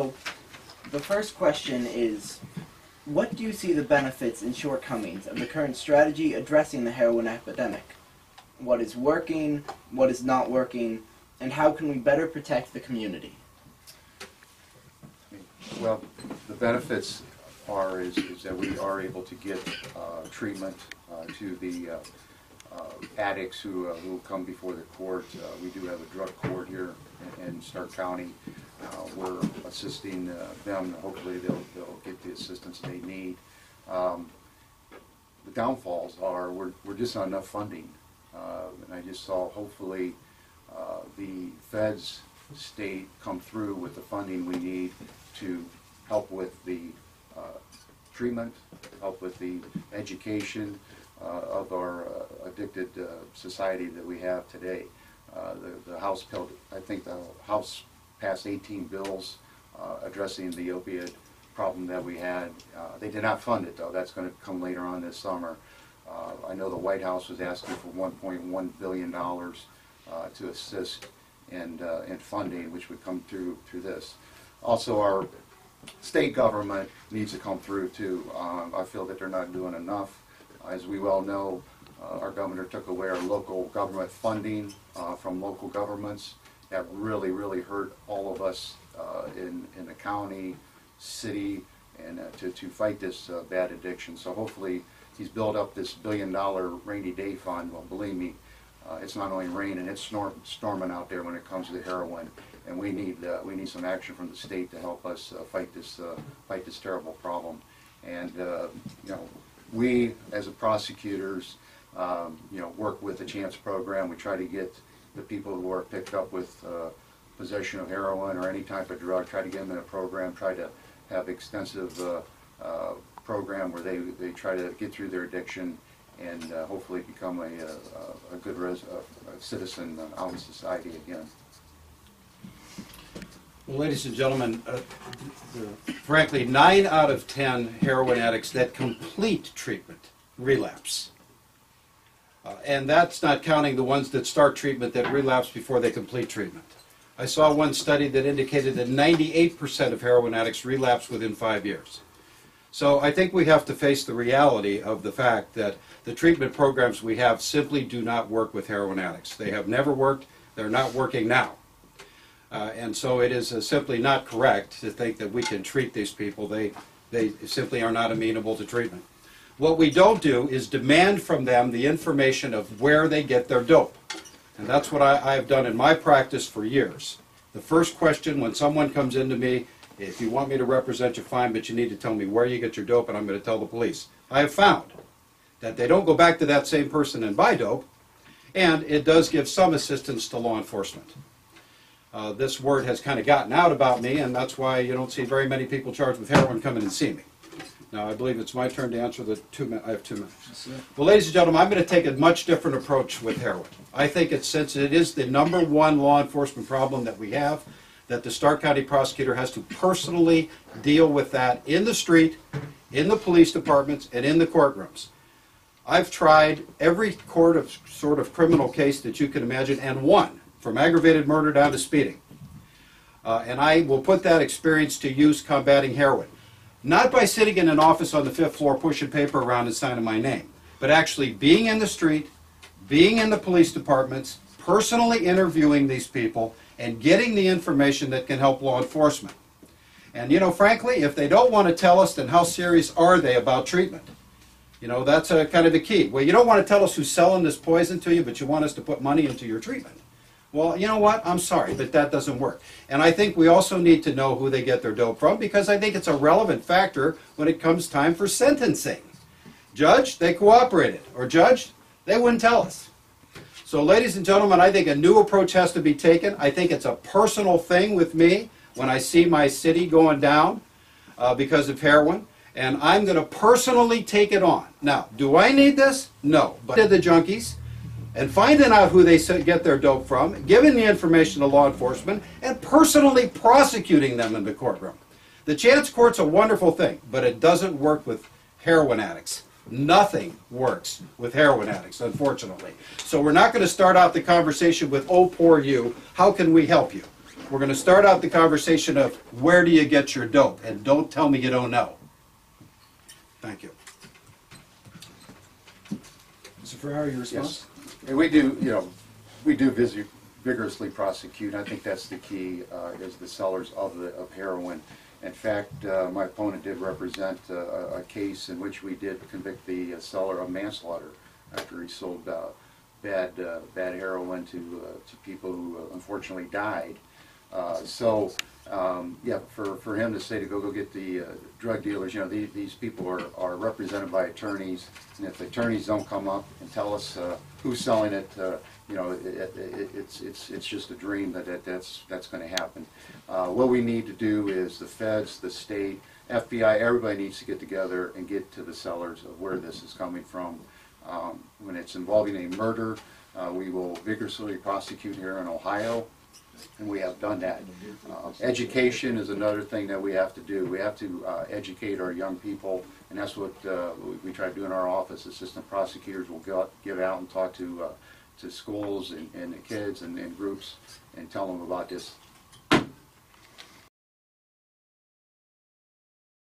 So, the first question is What do you see the benefits and shortcomings of the current strategy addressing the heroin epidemic? What is working, what is not working, and how can we better protect the community? Well, the benefits are is, is that we are able to get uh, treatment uh, to the uh, uh, addicts who, uh, who come before the court. Uh, We do have a drug court here in- in Stark County. Uh, We're assisting uh, them, hopefully they'll, they'll get the assistance they need. Um, The downfalls are, we're, we're just not enough funding. Uh, And I just saw, hopefully, uh, the feds state come through with the funding we need to help with the uh, treatment, help with the education uh, of our addicted society that we have today. The, the House, pilled- I think the House passed 18 bills uh, addressing the opiate problem that we had. Uh, They did not fund it, though, that's gonna come later on this summer. Uh, I know the White House was asking for $1.1 billion uh, to assist in, uh, in funding, which would come through, through this. Also, our state government needs to come through too. Um, I feel that they're not doing enough. As we well know, uh, our governor took away our local government funding uh, from local governments. That really, really hurt all of us uh, in, in the county, city, and uh, to, to fight this uh, bad addiction. So hopefully, he's built up this billion-dollar rainy day fund. Well, believe me, uh, it's not only raining, it's storm, storming out there when it comes to the heroin. And we need, uh, we need some action from the state to help us uh, fight this, fight this terrible problem. And, you know, we, as a prosecutors, um, you know, work with the CHANCE program. We try to get the people who are picked up with uh, possession of heroin or any type of drug, try to get them in a program, try to have extensive uh, uh, program where they, they try to get through their addiction and uh, hopefully become a, a, a good res, a, a citizen uh, out in society again. Well, ladies and gentlemen, uh, the- frankly, nine out of 10 heroin addicts that complete treatment relapse. Uh, And that's not counting the ones that start treatment that relapse before they complete treatment. I saw one study that indicated that 98% of heroin addicts relapse within five years. So I think we have to face the reality of the fact that the treatment programs we have simply do not work with heroin addicts. They have never worked, they're not working now. Uh, And so it is uh, simply not correct to think that we can treat these people. They, they simply are not amenable to treatment. What we don't do is demand from them the information of where they get their dope. And that's what I, I've done in my practice for years. The first question when someone comes into me, if you want me to represent you, fine, but you need to tell me where you get your dope, and I'm going to tell the police. I have found that they don't go back to that same person and buy dope, and it does give some assistance to law enforcement. Uh, this word has kind of gotten out about me, and that's why you don't see very many people charged with heroin coming in and see me. Now, I believe it's my turn to answer the two minutes. I have two minutes. Well, ladies and gentlemen, I'm going to take a much different approach with heroin. I think it's since it is the number one law enforcement problem that we have, that the Stark County prosecutor has to personally deal with that in the street, in the police departments, and in the courtrooms. I've tried every court of sort of criminal case that you can imagine and won, from aggravated murder down to speeding. Uh, and I will put that experience to use combating heroin. Not by sitting in an office on the fifth floor pushing paper around and signing my name, but actually being in the street, being in the police departments, personally interviewing these people, and getting the information that can help law enforcement. And you know, frankly, if they don't want to tell us, then how serious are they about treatment? You know, that's a kind of the key. Well, you don't want to tell us who's selling this poison to you, but you want us to put money into your treatment. Well, you know what? I'm sorry, but that doesn't work. And I think we also need to know who they get their dope from because I think it's a relevant factor when it comes time for sentencing. Judge, they cooperated. Or judge, they wouldn't tell us. So, ladies and gentlemen, I think a new approach has to be taken. I think it's a personal thing with me when I see my city going down uh, because of heroin, and I'm going to personally take it on. Now, do I need this? No. But to the junkies and finding out who they get their dope from, giving the information to law enforcement, and personally prosecuting them in the courtroom. The chance court's a wonderful thing, but it doesn't work with heroin addicts. Nothing works with heroin addicts, unfortunately. So we're not going to start out the conversation with, oh, poor you, how can we help you? We're gonna start out the conversation of where do you get your dope? And don't tell me you don't know. Thank you. Mr. Ferrero, your response? And we do, you know, we do visi- vigorously prosecute. I think that's the key, uh, is the sellers of the, of heroin. In fact, uh, my opponent did represent uh, a, case in which we did convict the uh, seller of manslaughter after he sold, uh, bad, bad heroin to, to people who unfortunately died. So, um, yeah, for, for him to say to go, go get the uh, drug dealers, you know, these, these people are, are represented by attorneys, and if the attorneys don't come up and tell us uh, who's selling it, uh, you know, it, it, it- it's, it's, it's just a dream that, that that's, that's gonna happen. Uh, What we need to do is the feds, the state, FBI, everybody needs to get together and get to the sellers of where this is coming from. Um, When it's involving a murder, uh, we will vigorously prosecute here in Ohio, and we have done that. Uh, Education is another thing that we have to do. We have to uh, educate our young people, and that's what uh, we- we try to do in our office. Assistant prosecutors will go out, get out and talk to, uh, to schools and and the kids and and groups and tell them about this